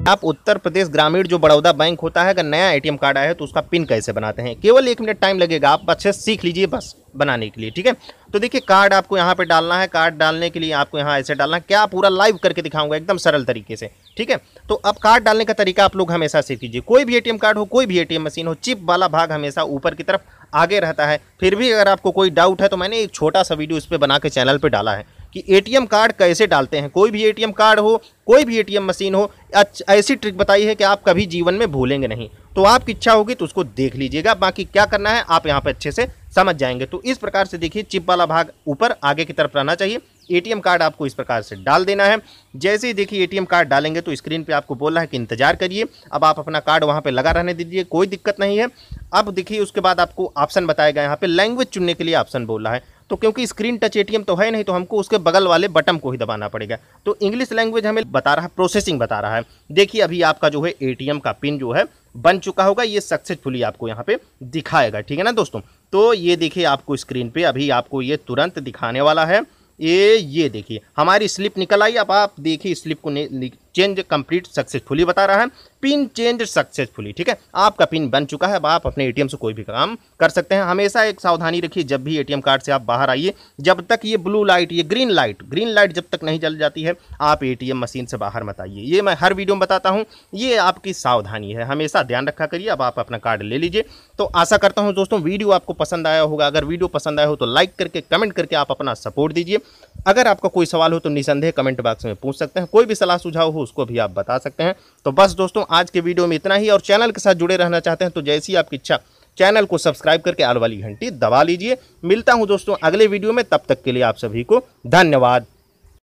आप उत्तर प्रदेश ग्रामीण जो बड़ौदा बैंक होता है, अगर नया एटीएम कार्ड आया है तो उसका पिन कैसे बनाते हैं? केवल एक मिनट टाइम लगेगा, आप अच्छे सीख लीजिए बस बनाने के लिए, ठीक है? तो देखिए, कार्ड आपको यहाँ पे डालना है, कार्ड डालने के लिए आपको यहाँ ऐसे डालना है, क्या पूरा लाइव करके दिखाऊँगा, एकदम सरल तरीके से, ठीक है? तो अब कार्ड डालने का तरीका आप लोग हमेशा सीख लीजिए, कोई भी एटीएम कार्ड हो, कोई भी एटीएम मशीन हो, चिप वाला भाग हमेशा ऊपर की तरफ़ आगे रहता है, फिर भी अगर आपको कोई डाउट है तो मैंने एक छोटा सा वीडियो इस पर बना के चैनल पर डाला है कि एटीएम कार्ड कैसे डालते हैं? कोई भी एटीएम कार्ड हो, कोई भी एटीएम मशीन हो ऐसी ट्रिक बताई है कि आप कभी जीवन में भूलेंगे नहीं। तो आपकी इच्छा होगी तो उसको देख लीजिएगा। बाकी क्या करना है, आप यहाँ पर अच्छे से समझ जाएँगे। तो इस प्रकार से देखिए, चिप वाला भाग ऊपर आगे की तरफ़ रहना चाहिए। एटीएम कार्ड आपको इस प्रकार से डाल देना है। जैसे ही देखिए एटीएम कार्ड डालेंगे तो स्क्रीन पे आपको बोल रहा है कि इंतज़ार करिए। अब आप अपना कार्ड वहाँ पे लगा रहने दीजिए, कोई दिक्कत नहीं है। अब देखिए, उसके बाद आपको ऑप्शन बताएगा यहाँ पे लैंग्वेज चुनने के लिए ऑप्शन बोल रहा है। तो क्योंकि स्क्रीन टच एटीएम तो है नहीं तो हमको उसके बगल वाले बटन को ही दबाना पड़ेगा। तो इंग्लिश लैंग्वेज हमें बता रहा है प्रोसेसिंग बता रहा है। देखिए, अभी आपका जो है एटीएम का पिन जो है, बन चुका होगा। ये सक्सेसफुली आपको यहाँ पे दिखाएगा, ठीक है ना दोस्तों? तो ये देखिए आपको स्क्रीन पे, अभी आपको ये तुरंत दिखाने वाला है। ये ये देखिए, हमारी स्लिप निकल आई। अब आप देखिए स्लिप को चेंज कंप्लीट सक्सेसफुली बता रहा है। पिन चेंज सक्सेसफुली, ठीक है? आपका पिन बन चुका है, अब आप अपने एटीएम से कोई भी काम कर सकते हैं। हमेशा एक सावधानी रखिए, जब भी एटीएम कार्ड से आप बाहर आइए, जब तक ये ब्लू लाइट, ये ग्रीन लाइट ग्रीन लाइट जब तक नहीं जल जाती है, आप एटीएम मशीन से बाहर मत आइए। ये मैं हर वीडियो में बताता हूँ, ये आपकी सावधानी है। हमेशा ध्यान रखा करिए, अब आप अपना कार्ड ले लीजिए। तो आशा करता हूँ दोस्तों, वीडियो आपको पसंद आया होगा। अगर वीडियो पसंद आया हो तो लाइक करके, कमेंट करके आप अपना सपोर्ट दीजिए। अगर आपका कोई सवाल हो तो निसंदेह कमेंट बॉक्स में पूछ सकते हैं। कोई भी सलाह, सुझाव हो, उसको भी आप बता सकते हैं। तो बस दोस्तों, आज के वीडियो में इतना ही, और चैनल के साथ जुड़े रहना चाहते हैं तो जैसी आपकी इच्छा, चैनल को सब्सक्राइब करके आल वाली घंटी दबा लीजिए। मिलता हूँ दोस्तों अगले वीडियो में, तब तक के लिए आप सभी को धन्यवाद।